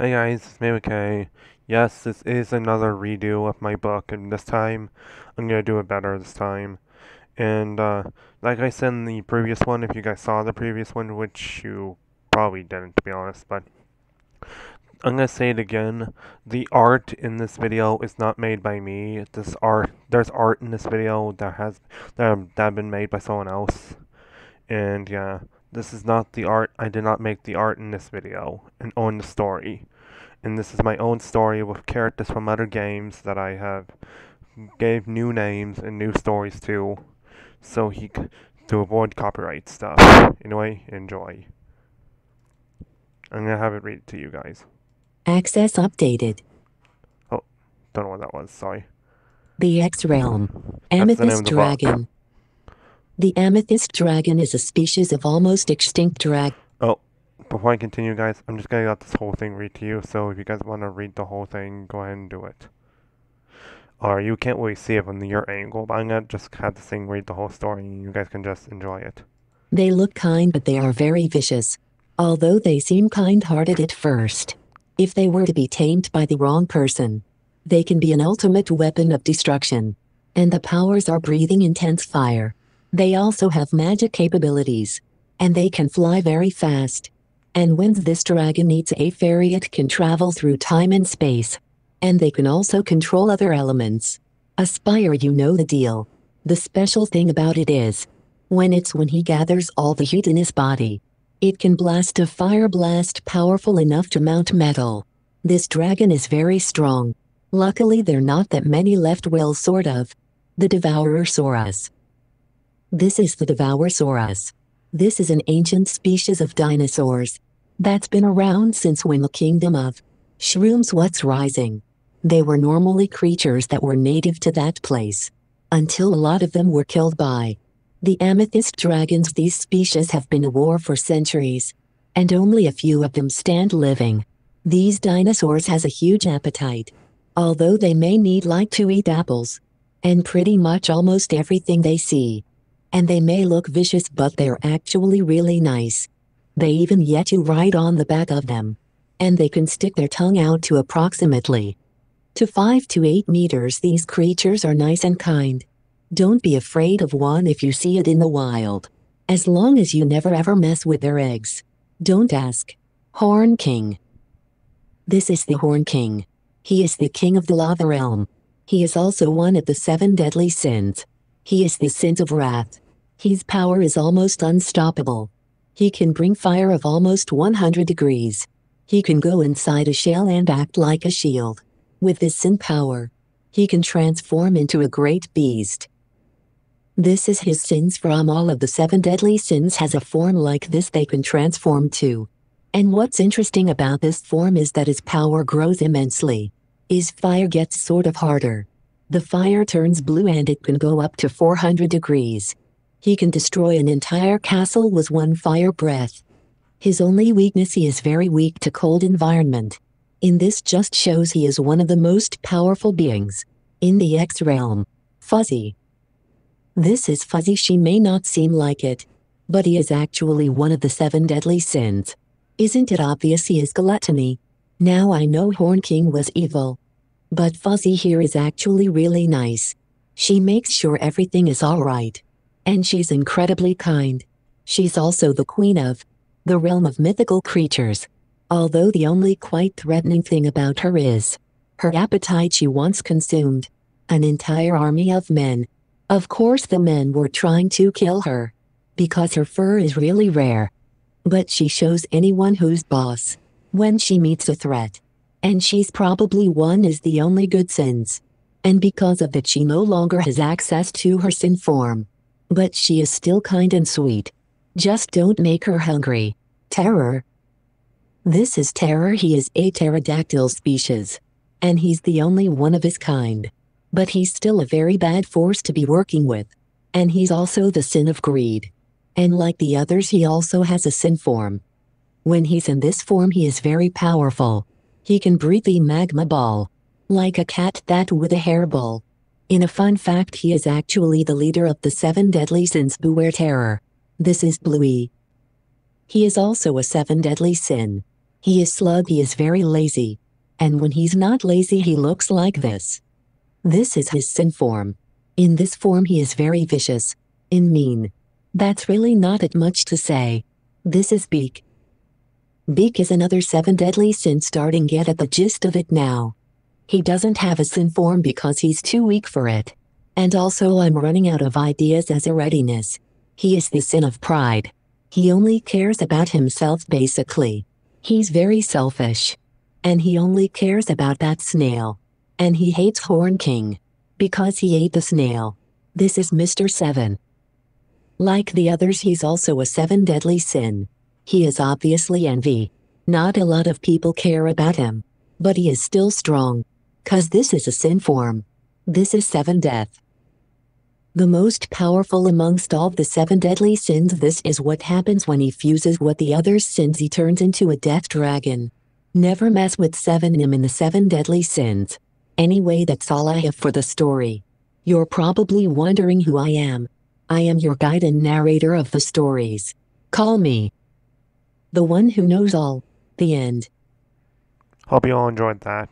Hey guys, it's me McKay. Yes, this is another redo of my book, and this time I'm gonna do it better this time. And uh, like I said in the previous one, if you guys saw the previous one, which you probably didn't to be honest, but I'm gonna say it again. The art in this video is not made by me. This art, there's art in this video that has that that have been made by someone else, and yeah. This is not the art, I did not make the art in this video and own the story. And this is my own story with characters from other games that I have gave new names and new stories to so he to avoid copyright stuff. Anyway, enjoy. I'm gonna have it read it to you guys. Access updated. Oh, don't know what that was, sorry. The X Realm. That's the name of Amethyst. Dragon. The amethyst dragon is a species of almost extinct dragon. Oh, before I continue, guys, I'm just gonna let this whole thing read to you. So if you guys want to read the whole thing, go ahead and do it. Or you can't really see it from your angle, but I'm gonna just have this thing read the whole story, and you guys can just enjoy it. They look kind, but they are very vicious. Although they seem kind hearted at first. If they were to be tamed by the wrong person, they can be an ultimate weapon of destruction. And the powers are breathing intense fire. They also have magic capabilities. And they can fly very fast. And when this dragon eats a fairy, it can travel through time and space. And they can also control other elements. Aspire, you know the deal. The special thing about it is, when it's when he gathers all the heat in his body, it can blast a fire blast powerful enough to mount metal. This dragon is very strong. Luckily, there not that many left, well, sort of. The Devourer Devourosaurus. This is the Devourosaurus. This is an ancient species of dinosaurs that's been around since when the kingdom of Shrooms was rising. They were normally creatures that were native to that place. Until a lot of them were killed by the amethyst dragons. These species have been at war for centuries, and only a few of them stand living. These dinosaurs has a huge appetite, although they may need like to eat apples, and pretty much almost everything they see. And they may look vicious, but they're actually really nice. They even yet you right on the back of them. And they can stick their tongue out to approximately to 5 to 8 meters. These creatures are nice and kind. Don't be afraid of one if you see it in the wild. As long as you never ever mess with their eggs. Don't ask. Horn King. This is the Horn King. He is the king of the lava realm. He is also one of the seven deadly sins. He is the sins of wrath. His power is almost unstoppable. He can bring fire of almost 100 degrees. He can go inside a shell and act like a shield. With this sin power, he can transform into a great beast. This is his sins from all of the seven deadly sins has a form like this they can transform to. And what's interesting about this form is that his power grows immensely. His fire gets sort of harder. The fire turns blue and it can go up to 400 degrees. He can destroy an entire castle with one fire breath. His only weakness he is very weak to cold environment. In this just shows he is one of the most powerful beings in the X realm. Fuzzy. This is Fuzzy. She may not seem like it, but he is actually one of the seven deadly sins. Isn't it obvious he is gluttony? Now I know Horn King was evil. But Fuzzy here is actually really nice. She makes sure everything is alright. And she's incredibly kind. She's also the queen of the realm of mythical creatures. Although the only quite threatening thing about her is her appetite she once consumed an entire army of men. Of course, the men were trying to kill her because her fur is really rare. But she shows anyone who's boss when she meets a threat. And she's probably one is the only good sins. And because of that, she no longer has access to her sin form. But she is still kind and sweet. Just don't make her hungry. Terror. This is Terror. He is a pterodactyl species. And he's the only one of his kind. But he's still a very bad force to be working with. And he's also the sin of greed. And like the others, he also has a sin form. When he's in this form, he is very powerful. He can breathe the magma ball. Like a cat that with a hairball. In a fun fact, he is actually the leader of the seven deadly sins Beware Terror. This is Bluey. He is also a seven deadly sin. He is slug, he is very lazy. And when he's not lazy, he looks like this. This is his sin form. In this form, he is very vicious and mean. That's really not it much to say. This is Beak. Beak is another seven deadly sin starting get at the gist of it now. He doesn't have a sin form because he's too weak for it. And also I'm running out of ideas as a readiness. He is the sin of pride. He only cares about himself basically. He's very selfish. And he only cares about that snail. And he hates Horn King. Because he ate the snail. This is Mr. Seven. Like the others, he's also a seven deadly sin. He is obviously envy. Not a lot of people care about him. But he is still strong. Cause this is a sin form. This is seven death. The most powerful amongst all the seven deadly sins, this is what happens when he fuses what the other sins, he turns into a death dragon. Never mess with seven him in the seven deadly sins. Anyway, that's all I have for the story. You're probably wondering who I am. I am your guide and narrator of the stories. Call me the one who knows all. The end. Hope you all enjoyed that.